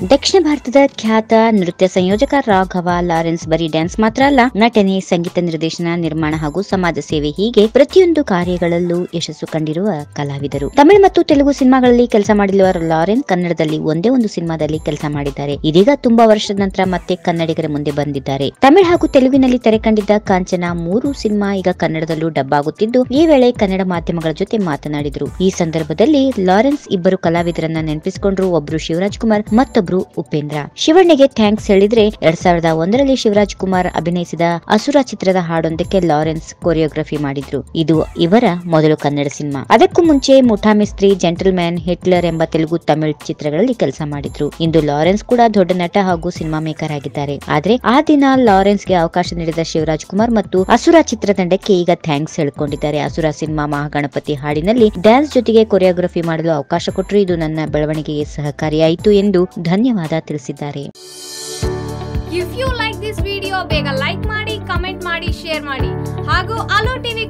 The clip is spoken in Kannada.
ದಕ್ಷಿಣ ಭಾರತದ ಖ್ಯಾತ ನೃತ್ಯ ಸಂಯೋಜಕ ರಾಘವ ಲಾರೆನ್ಸ್ ಬರೀ ಡ್ಯಾನ್ಸ್ ಮಾತ್ರ ಅಲ್ಲ, ನಟನೆ, ಸಂಗೀತ ನಿರ್ದೇಶನ, ನಿರ್ಮಾಣ ಹಾಗೂ ಸಮಾಜ ಸೇವೆ ಹೀಗೆ ಪ್ರತಿಯೊಂದು ಕಾರ್ಯಗಳಲ್ಲೂ ಯಶಸ್ಸು ಕಂಡಿರುವ ಕಲಾವಿದರು. ತಮಿಳು ಮತ್ತು ತೆಲುಗು ಸಿನಿಮಾಗಳಲ್ಲಿ ಕೆಲಸ ಮಾಡಿರುವ ಲಾರೆನ್ಸ್ ಕನ್ನಡದಲ್ಲಿ ಒಂದೇ ಒಂದು ಸಿನಿಮಾದಲ್ಲಿ ಕೆಲಸ ಮಾಡಿದ್ದಾರೆ. ಇದೀಗ ತುಂಬಾ ವರ್ಷದ ನಂತರ ಮತ್ತೆ ಕನ್ನಡಿಗರ ಮುಂದೆ ಬಂದಿದ್ದಾರೆ. ತಮಿಳು ಹಾಗೂ ತೆಲುಗಿನಲ್ಲಿ ತೆರೆ ಕಂಡಿದ್ದ ಕಾಂಚನ ಮೂರು ಸಿನಿಮಾ ಈಗ ಕನ್ನಡದಲ್ಲೂ ಡಬ್ ಆಗುತ್ತಿದ್ದು, ಈ ವೇಳೆ ಕನ್ನಡ ಮಾಧ್ಯಮಗಳ ಜೊತೆ ಮಾತನಾಡಿದರು. ಈ ಸಂದರ್ಭದಲ್ಲಿ ಲಾರೆನ್ಸ್ ಇಬ್ಬರು ಕಲಾವಿದರನ್ನ ನೆನಪಿಸಿಕೊಂಡ್ರು. ಒಬ್ರು ಶಿವರಾಜ್ ಕುಮಾರ್ ಮತ್ತೊಬ್ರು ಉಪೇಂದ್ರ. ಶಿವಣ್ಣಗೆ ಥ್ಯಾಂಕ್ಸ್ ಹೇಳಿದ್ರೆ ಎರಡ್ ಸಾವಿರದ ಒಂದರಲ್ಲಿ ಶಿವರಾಜ್ ಕುಮಾರ್ ಅಭಿನಯಿಸಿದ ಅಸುರ ಚಿತ್ರದ ಹಾಡೊಂದಕ್ಕೆ ಲಾರೆನ್ಸ್ ಕೊರಿಯೋಗ್ರಫಿ ಮಾಡಿದ್ರು. ಇದು ಇವರ ಮೊದಲು ಕನ್ನಡ ಸಿನಿಮಾ. ಅದಕ್ಕೂ ಮುಂಚೆ Mutha Mestri gentleman Hitler ಎಂಬ ತೆಲುಗು ತಮಿಳ್ ಚಿತ್ರಗಳಲ್ಲಿ ಕೆಲಸ ಮಾಡಿದ್ರು. ಇಂದು ಲಾರೆನ್ಸ್ ಕೂಡ ದೊಡ್ಡ ನಟ ಹಾಗೂ ಸಿನಿಮಾ ಮೇಕರ್ ಆಗಿದ್ದಾರೆ. ಆದ್ರೆ ಆ ದಿನ ಲಾರೆನ್ಸ್ಗೆ ಅವಕಾಶ ನೀಡಿದ ಶಿವರಾಜ್ ಕುಮಾರ್ ಮತ್ತು ಅಸುರ ಚಿತ್ರತಂಡಕ್ಕೆ ಈಗ ಥ್ಯಾಂಕ್ಸ್ ಹೇಳ್ಕೊಂಡಿದ್ದಾರೆ. ಅಸುರ ಸಿನಿಮಾ ಮಹಾಗಣಪತಿ ಹಾಡಿನಲ್ಲಿ ಡ್ಯಾನ್ಸ್ ಜೊತೆಗೆ ಕೊರಿಯೋಗ್ರಫಿ ಮಾಡಲು ಅವಕಾಶ ಕೊಟ್ಟರು ಇದು ನನ್ನ ಬೆಳವಣಿಗೆಗೆ ಸಹಕಾರಿಯಾಯಿತು ಎಂದು ಧನ್ಯವಾದ ತಿಳಿಸಿದ್ದಾರೆ. If you like this video ಬೇಗ ಲೈಕ್ ಮಾಡಿ ಕಮೆಂಟ್ ಮಾಡಿ ಶೇರ್ ಮಾಡಿ. ಹಾಗೂ ಅಲೋ ಟಿವಿ